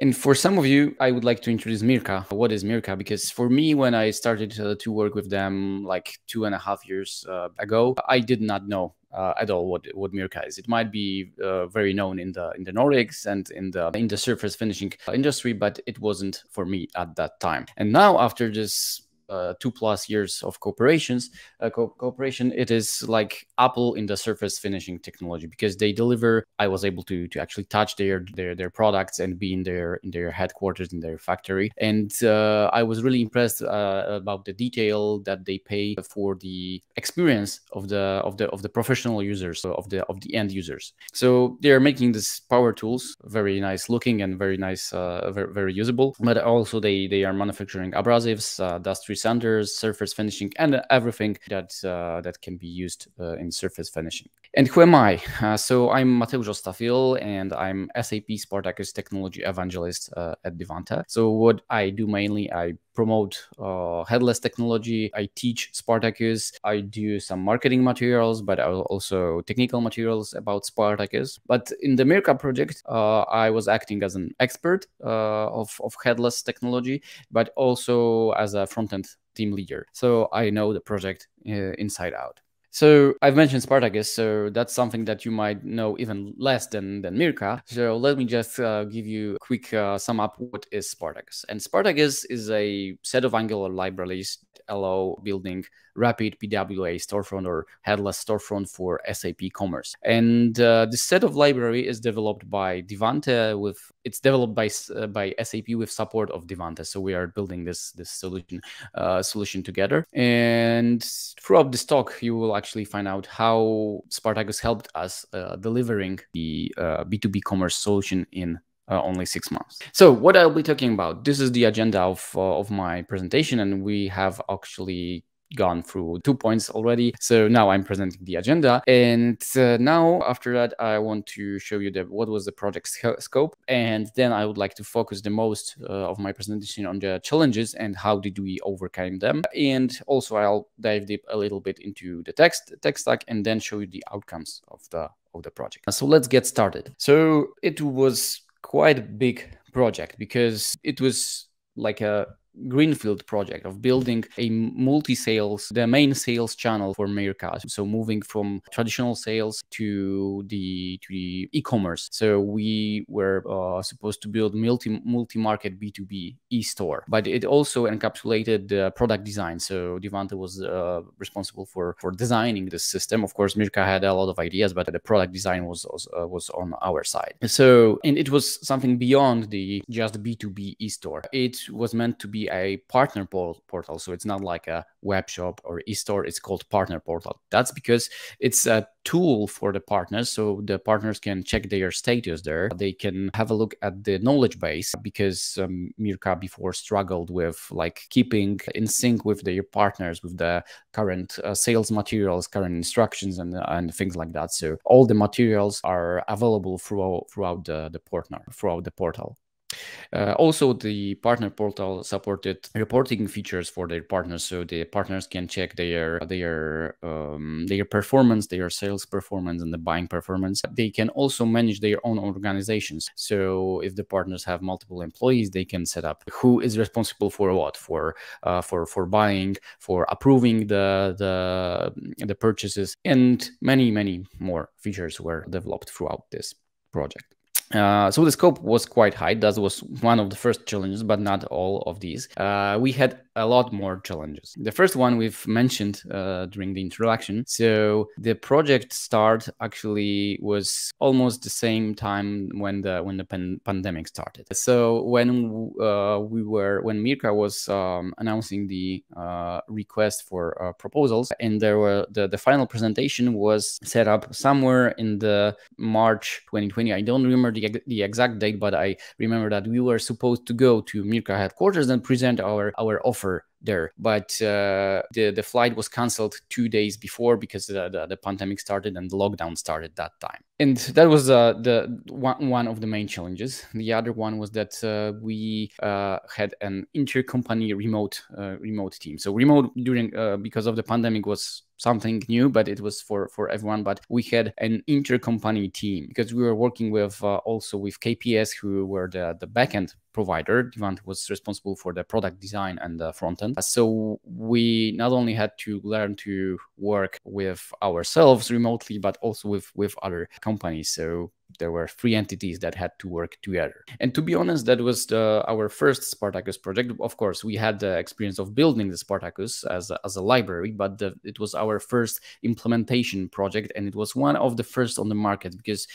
And for some of you, I would like to introduce Mirka. What is Mirka? Because for me, when I started uh, to work with them like two and a half years uh, ago, I did not know uh, at all what what Mirka is. It might be uh, very known in the in the Nordics and in the in the surface finishing industry, but it wasn't for me at that time. And now, after this uh, two plus years of cooperations uh, co cooperation it is like apple in the surface finishing technology because they deliver i was able to to actually touch their their their products and be in their in their headquarters in their factory. And uh, i was really impressed uh, about the detail that they pay for the experience of the of the of the professional users of the of the end users. So they are making this power tools very nice looking and very nice uh, very, very usable. But also they they are manufacturing abrasives uh, dust sanders, surface finishing, and everything that uh, that can be used uh, in surface finishing. And who am I? Uh, so I'm Mateusz Ostafil, and I'm SAP Spartacus Technology Evangelist uh, at Divante. So what I do mainly, I promote uh, headless technology. I teach Spartacus. I do some marketing materials, but I also technical materials about Spartacus. But in the Mirka project, uh, I was acting as an expert uh, of, of headless technology, but also as a front-end team leader. So I know the project uh, inside out. So I've mentioned Spartacus, so that's something that you might know even less than, than Mirka. So let me just uh, give you a quick uh, sum up what is Spartacus. And Spartacus is a set of Angular libraries allow building rapid PWA storefront or headless storefront for SAP Commerce. And uh, this set of library is developed by Divante with it's developed by uh, by SAP with support of Divante. So we are building this this solution uh, solution together. And throughout this talk, you will actually find out how Spartacus helped us uh, delivering the B2B uh, commerce solution in uh, only six months. So what I'll be talking about, this is the agenda of, uh, of my presentation, and we have actually gone through two points already. So now I'm presenting the agenda. And uh, now after that, I want to show you the, what was the project scope. And then I would like to focus the most uh, of my presentation on the challenges and how did we overcome them. And also I'll dive deep a little bit into the tech, tech stack, and then show you the outcomes of the, of the project. So let's get started. So it was quite a big project because it was like a greenfield project of building a multi-sales, the main sales channel for Mirka. So moving from traditional sales to the to the e-commerce. So we were uh, supposed to build multi multi-market B2B e-store, but it also encapsulated the product design. So Divante was uh, responsible for for designing the system. Of course, Mirka had a lot of ideas, but the product design was was, uh, was on our side. So and it was something beyond the just B2B e-store. It was meant to be a partner portal. So it's not like a web shop or e-store. It's called partner portal. That's because it's a tool for the partners. So the partners can check their status there. They can have a look at the knowledge base because um, Mirka before struggled with like keeping in sync with their partners, with the current uh, sales materials, current instructions and, and things like that. So all the materials are available throughout, throughout the, the partner, throughout the portal. Uh, also, the partner portal supported reporting features for their partners, so the partners can check their their um, their performance, their sales performance, and the buying performance. They can also manage their own organizations. So, if the partners have multiple employees, they can set up who is responsible for what, for uh, for for buying, for approving the the the purchases, and many many more features were developed throughout this project. Uh, so the scope was quite high. That was one of the first challenges, but not all of these. Uh, we had a lot more challenges. The first one we've mentioned uh, during the introduction. So the project start actually was almost the same time when the when the pan pandemic started. So when uh, we were when Mirka was um, announcing the uh, request for proposals, and there were the the final presentation was set up somewhere in the March 2020. I don't remember the the exact date, but I remember that we were supposed to go to Mirka headquarters and present our our offer there. But uh, the the flight was canceled two days before because the, the, the pandemic started and the lockdown started that time. And that was uh, the one, one of the main challenges. The other one was that uh, we uh, had an intercompany remote uh, remote team. So remote during uh, because of the pandemic was something new, but it was for for everyone. But we had an intercompany team because we were working with also with KPS, who were the the backend provider. Devant was responsible for the product design and the front end. So we not only had to learn to work with ourselves remotely, but also with with other companies. So there were three entities that had to work together. And to be honest, that was the, our first Spartacus project. Of course, we had the experience of building the Spartacus as a, as a library, but the, it was our first implementation project, and it was one of the first on the market because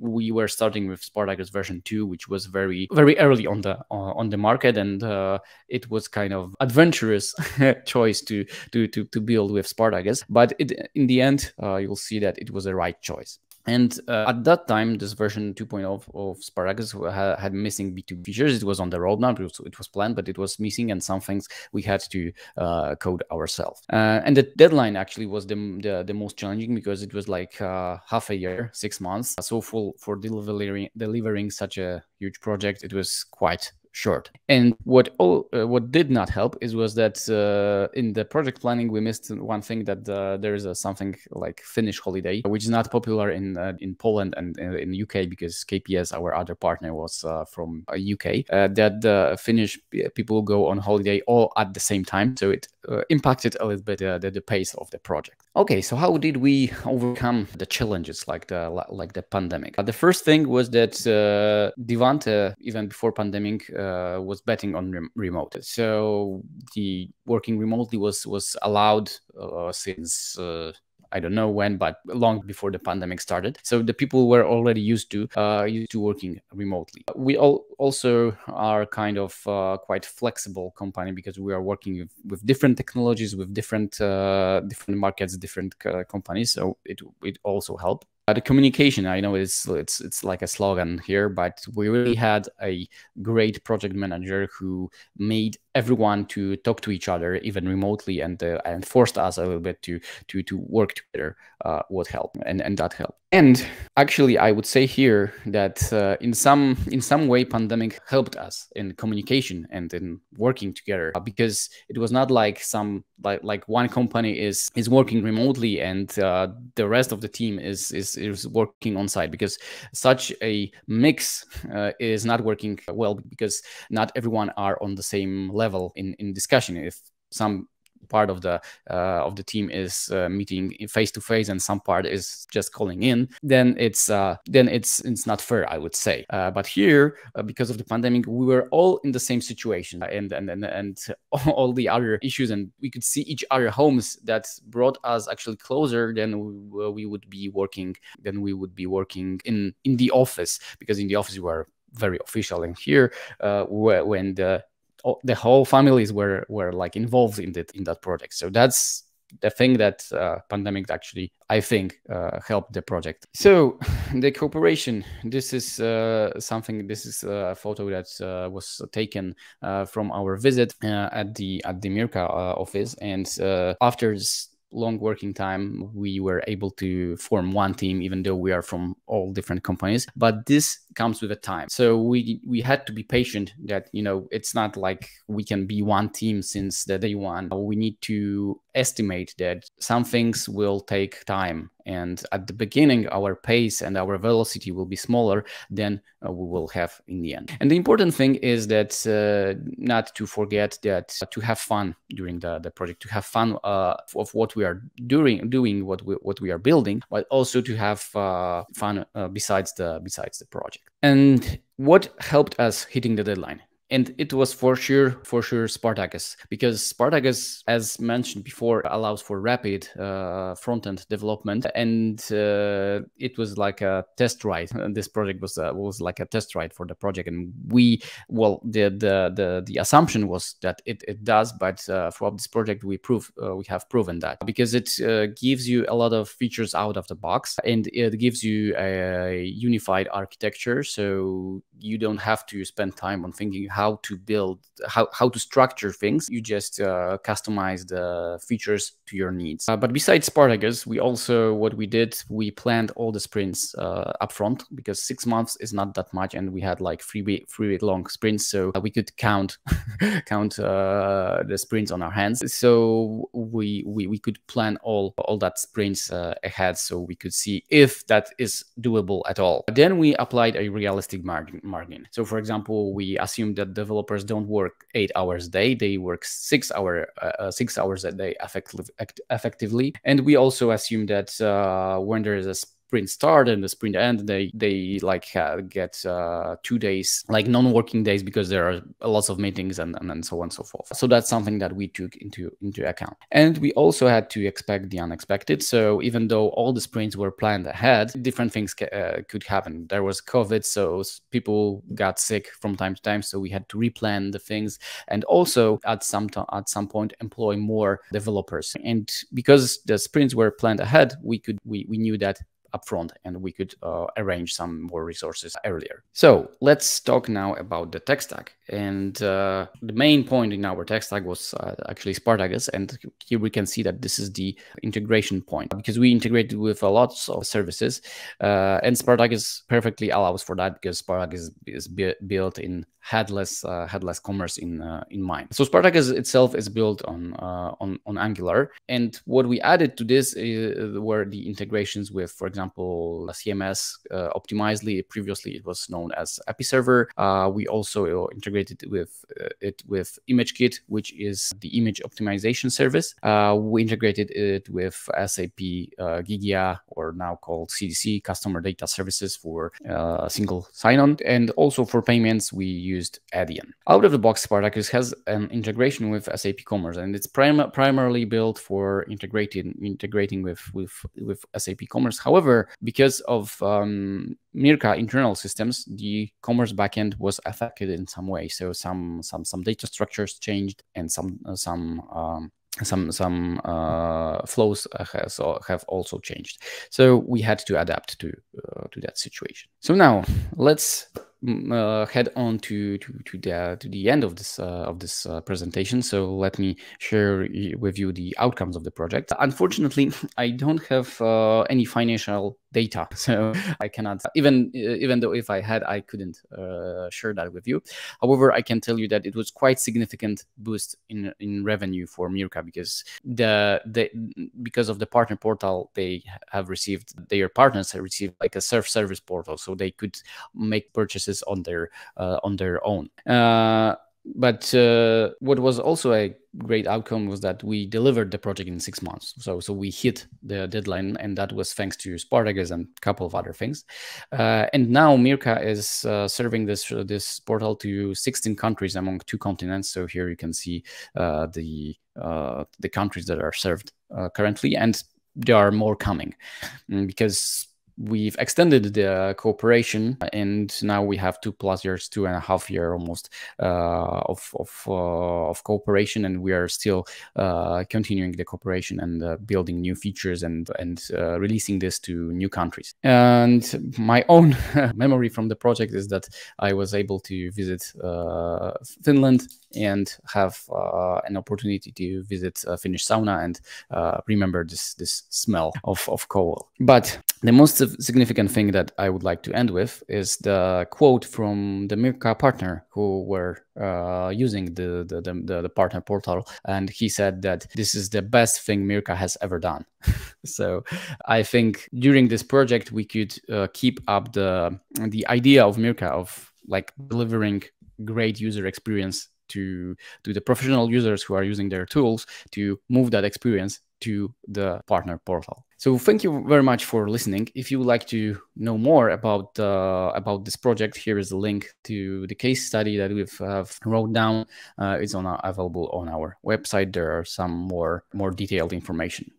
we were starting with Spartacus version 2 which was very very early on the uh, on the market and uh, it was kind of adventurous choice to to to to build with Spartacus. But it, in the end uh, you'll see that it was the right choice and uh, at that time, this version 2.0 of, Spartacus had, had, missing B2 features. It was on the roadmap, it was, it was, planned, but it was missing, and some things we had to uh, code ourselves. Uh, and the deadline actually was the, the, the most challenging because it was like uh, half a year, six months. So for, for delivering, delivering such a huge project, it was quite short. And what all, uh, what did not help is was that uh, in the project planning we missed one thing that uh, there is a something like Finnish holiday, which is not popular in uh, in Poland and uh, in UK because KPS, our other partner, was uh, from UK. that the Finnish people go on holiday all at the same time, so it impacted a little bit the, the pace of the project. Okay, so how did we overcome the challenges like the like the pandemic? the first thing was that Divante, even before pandemic uh, was betting on rem remote. So the working remotely was was allowed uh, since uh, I don't know when, but long before the pandemic started. So the people were already used to uh, used to working remotely. We all also are kind of uh, quite flexible company because we are working with, with different technologies, with different uh, different markets, different uh, companies. So it it also helped. Uh, the communication, I know it's it's it's like a slogan here, but we really had a great project manager who made everyone to talk to each other, even remotely, and uh, and forced us a little bit to to to work together. Uh, would help, and and that helped. And actually, I would say here that uh, in some in some way, pandemic helped us in communication and in working together uh, because it was not like some like like one company is is working remotely and uh, the rest of the team is is is working on site because such a mix uh, is not working well because not everyone are on the same level in in discussion. If some part of the uh, of the team is uh, meeting face to face and some part is just calling in then it's uh, then it's it's not fair i would say. Uh, but here uh, because of the pandemic we were all in the same situation and and and, and all the other issues and we could see each other homes that brought us actually closer than we, we would be working than we would be working in in the office because in the office we were very official and here uh, when the the whole families were were like involved in that in that project. So that's the thing that uh, pandemic actually i think uh, helped the project so the cooperation this is uh, something this is a photo that uh, was taken uh, from our visit uh, at the at the mirka office and after long working time we were able to form one team even though we are from all different companies. But this comes with a time. So we we had to be patient that you know it's not like we can be one team since the day one. We need to estimate that some things will take time and at the beginning our pace and our velocity will be smaller than uh, we will have in the end. And the important thing is that uh, not to forget that uh, to have fun during the, the project to have fun uh, of what we are doing doing what we, what we are building but also to have uh, fun uh, besides the besides the project. And what helped us hitting the deadline and it was for sure for sure spartacus because spartacus as mentioned before allows for rapid uh, front-end development. And uh, it was like a test ride. This project was uh, was like a test ride for the project. And we well the the the, the assumption was that it, it does but uh, for this project we prove uh, we have proven that. Because it uh, gives you a lot of features out of the box and it gives you a unified architecture. So you don't have to spend time on thinking how to build, how, how to structure things. You just uh, customize the features to your needs. Uh, but besides Spartacus, we also, what we did, we planned all the sprints uh, upfront because six months is not that much. And we had like three week, three week long sprints. So we could count, count uh, the sprints on our hands. So we, we, we could plan all, all that sprints uh, ahead. So we could see if that is doable at all. Then we applied a realistic margin. margin. So for example, we assumed that developers don't work eight hours a day; they work six hour uh, uh six hours a day effectively. Effectively, and we also assume that uh, when there is a sprint start and the sprint end, they they like uh, get uh, two days like non-working days because there are lots of meetings and, and and so on and so forth. So that's something that we took into into account. And we also had to expect the unexpected. So even though all the sprints were planned ahead, different things uh, could happen. There was COVID, so people got sick from time to time, so we had to replan the things and also at some at some point employ more developers. And because the sprints were planned ahead, we could we, we knew that upfront and we could uh, arrange some more resources earlier. So let's talk now about the tech stack. And uh, the main point in our tech stack was uh, actually Spartacus. And here we can see that this is the integration point because we integrated with a lot of services. Uh, and Spartacus perfectly allows for that because Spartacus is, built in headless uh, headless commerce in uh, in mind. So Spartacus itself is built on on on Angular, and what we added to this is, were the integrations with, for example, CMS uh, Optimizely. Previously, it was known as Episerver. Uh, we also integrated with uh, it with ImageKit, which is the image optimization service. we integrated it with SAP Gigya, or now called CDC, Customer Data Services for single sign-on, and also for payments we used Adyen. Out of the box, Spartacus has an integration with SAP Commerce, and it's prim primarily built for integrating integrating with with with SAP Commerce. However, because of um, Mirka internal systems, the Commerce backend was affected in some way. So some some some data structures changed, and some uh, some um, some some uh, flows has, have also changed. So we had to adapt to uh, to that situation. So now let's uh, head on to to to the to the end of this uh, of this uh, presentation. So let me share with you the outcomes of the project. Unfortunately, I don't have uh, any financial data, so I cannot even even though if I had, I couldn't uh, share that with you. However, I can tell you that it was quite significant boost in in revenue for Mirka because the the because of the partner portal they have received their partners have received like a self service portal, so they could make purchases on their uh, on their own. Uh, but uh, what was also a great outcome was that we delivered the project in six months. So so we hit the deadline, and that was thanks to Spartacus and a couple of other things. Uh, and now Mirka is uh, serving this uh, this portal to 16 countries among two continents. So here you can see the the countries that are served currently, and there are more coming mm, because we've extended the cooperation and now we have two plus years two and a half year almost uh, of of, uh, of cooperation and we are still uh, continuing the cooperation and uh, building new features and and uh, releasing this to new countries. And my own memory from the project is that i was able to visit uh, finland and have an opportunity to visit finnish sauna and remember this this smell of, of coal. But the most significant thing that I would like to end with is the quote from the Mirka partner who were uh, using the, the, the, the, partner portal. And he said that this is the best thing Mirka has ever done. so I think during this project, we could uh, keep up the, the idea of Mirka of like delivering great user experience to to the professional users who are using their tools to move that experience to the partner portal. So thank you very much for listening. If you would like to know more about uh, about this project, here is a link to the case study that we've uh, wrote down. Uh, it's on our, available on our website. There are some more more detailed information.